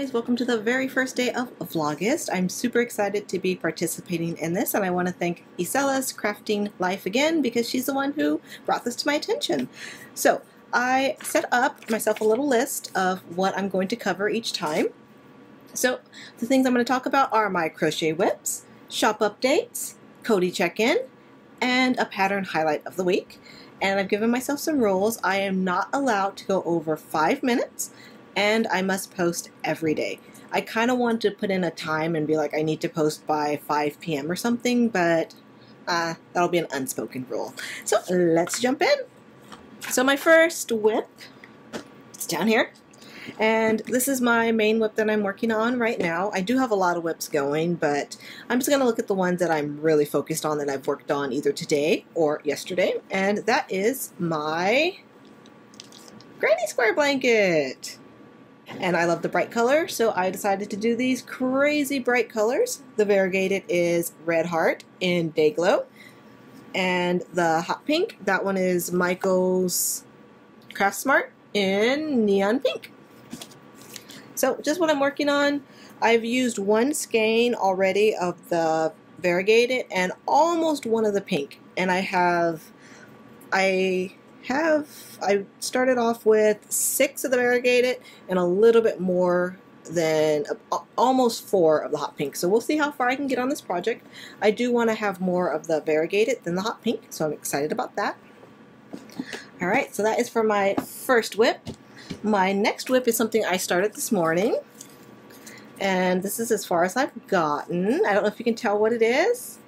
guys, welcome to the very first day of Vlogust. I'm super excited to be participating in this and I want to thank Iselas Crafting Life again because she's the one who brought this to my attention. So I set up myself a little list of what I'm going to cover each time. So the things I'm going to talk about are my crochet WIPs, shop updates, Cody check-in, and a pattern highlight of the week. And I've given myself some rules. I am not allowed to go over five minutes and I must post every day. I kind of want to put in a time and be like, I need to post by 5 p.m. or something, but uh, that'll be an unspoken rule. So let's jump in. So my first WIP is down here. And this is my main WIP that I'm working on right now. I do have a lot of WIPs going, but I'm just going to look at the ones that I'm really focused on that I've worked on either today or yesterday. And that is my granny square blanket and I love the bright color, so I decided to do these crazy bright colors. The variegated is Red Heart in Day Glow, and the hot pink, that one is Michael's Craft Smart in Neon Pink. So just what I'm working on, I've used one skein already of the variegated and almost one of the pink, and I have, I have, I started off with six of the variegated and a little bit more than almost four of the hot pink. So we'll see how far I can get on this project. I do want to have more of the variegated than the hot pink, so I'm excited about that. Alright, so that is for my first WIP. My next WIP is something I started this morning. And this is as far as I've gotten. I don't know if you can tell what it is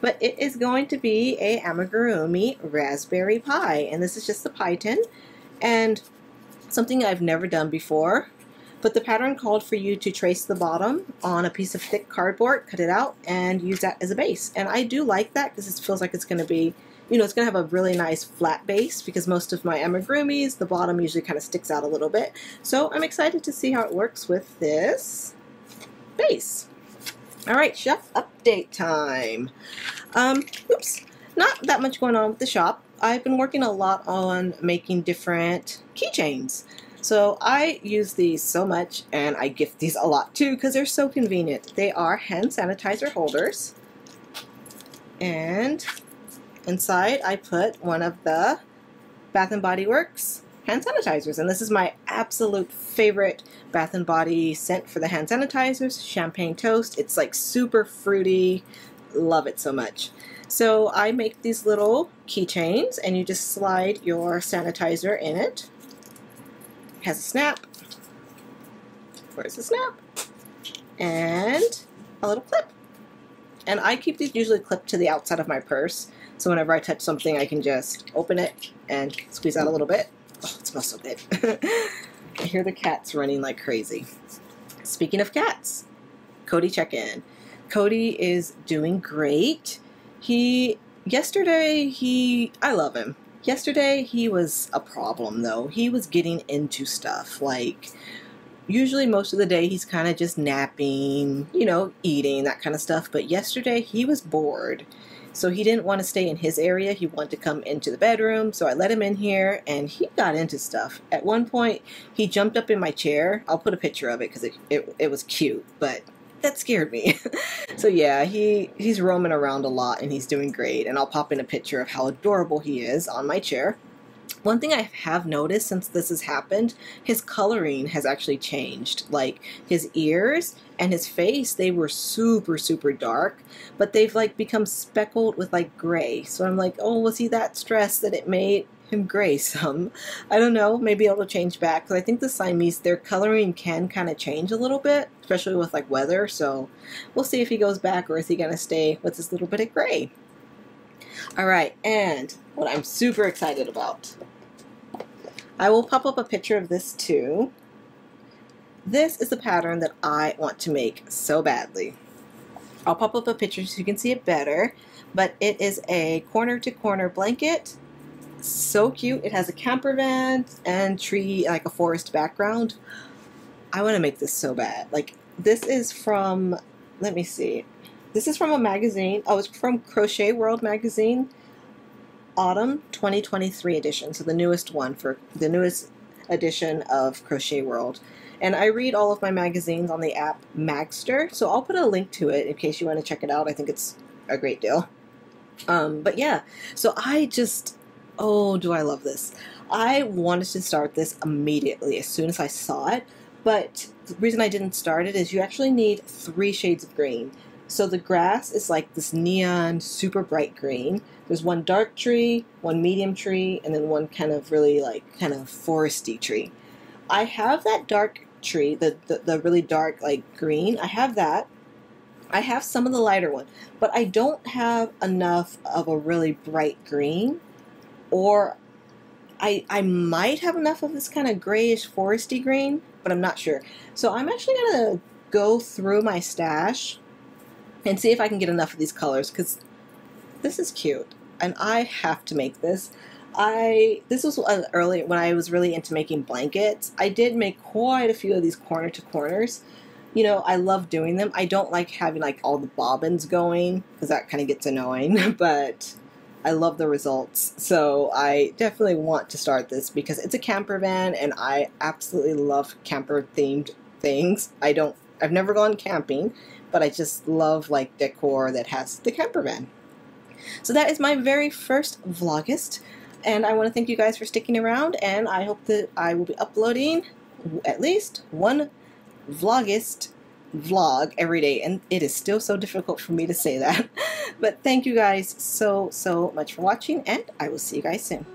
but it is going to be a amigurumi raspberry pie. And this is just the pie tin. And something I've never done before. But the pattern called for you to trace the bottom on a piece of thick cardboard cut it out and use that as a base. And I do like that because it feels like it's going to be you know it's going to have a really nice flat base because most of my amigurumis the bottom usually kind of sticks out a little bit. So I'm excited to see how it works with this base all right, chef update time. Um, oops, not that much going on with the shop. I've been working a lot on making different keychains. So I use these so much and I gift these a lot too because they're so convenient. They are hand sanitizer holders. And inside I put one of the Bath & Body Works hand sanitizers. And this is my absolute favorite Bath & Body scent for the hand sanitizers, Champagne Toast. It's like super fruity. Love it so much. So I make these little keychains and you just slide your sanitizer in it. it has a snap. Where's the snap? And a little clip. And I keep these usually clipped to the outside of my purse. So whenever I touch something, I can just open it and squeeze out a little bit. So good. I hear the cats running like crazy. Speaking of cats, Cody check in. Cody is doing great. He, yesterday, he, I love him. Yesterday, he was a problem though. He was getting into stuff like, usually most of the day he's kind of just napping, you know, eating, that kind of stuff. But yesterday, he was bored so he didn't want to stay in his area. He wanted to come into the bedroom. So I let him in here and he got into stuff. At one point, he jumped up in my chair. I'll put a picture of it because it, it, it was cute, but that scared me. so yeah, he, he's roaming around a lot and he's doing great. And I'll pop in a picture of how adorable he is on my chair. One thing I have noticed since this has happened, his coloring has actually changed. Like his ears and his face, they were super, super dark, but they've like become speckled with like gray. So I'm like, oh, was he that stressed that it made him gray some? I don't know. Maybe it'll change back because I think the Siamese, their coloring can kind of change a little bit, especially with like weather. So we'll see if he goes back or is he going to stay with this little bit of gray. All right, and what I'm super excited about. I will pop up a picture of this too. This is the pattern that I want to make so badly. I'll pop up a picture so you can see it better, but it is a corner-to-corner -corner blanket. So cute. It has a camper van and tree, like a forest background. I want to make this so bad. Like, this is from, let me see. This is from a magazine. Oh, it's from Crochet World magazine, Autumn 2023 edition. So the newest one for the newest edition of Crochet World. And I read all of my magazines on the app Magzter, so I'll put a link to it in case you want to check it out. I think it's a great deal. Um, but yeah, so I just, oh, do I love this. I wanted to start this immediately as soon as I saw it, but the reason I didn't start it is you actually need three shades of green. So the grass is like this neon, super bright green. There's one dark tree, one medium tree, and then one kind of really like kind of foresty tree. I have that dark tree, the, the, the really dark like green. I have that. I have some of the lighter one, but I don't have enough of a really bright green or I, I might have enough of this kind of grayish foresty green, but I'm not sure. So I'm actually going to go through my stash and see if I can get enough of these colors because this is cute and I have to make this. I this was early when I was really into making blankets. I did make quite a few of these corner to corners. You know, I love doing them. I don't like having like all the bobbins going because that kind of gets annoying, but I love the results. So I definitely want to start this because it's a camper van and I absolutely love camper themed things. I don't I've never gone camping, but I just love like decor that has the camper van. So that is my very first Vlogist, and I want to thank you guys for sticking around and I hope that I will be uploading at least one Vlogist vlog every day and it is still so difficult for me to say that but thank you guys so so much for watching and I will see you guys soon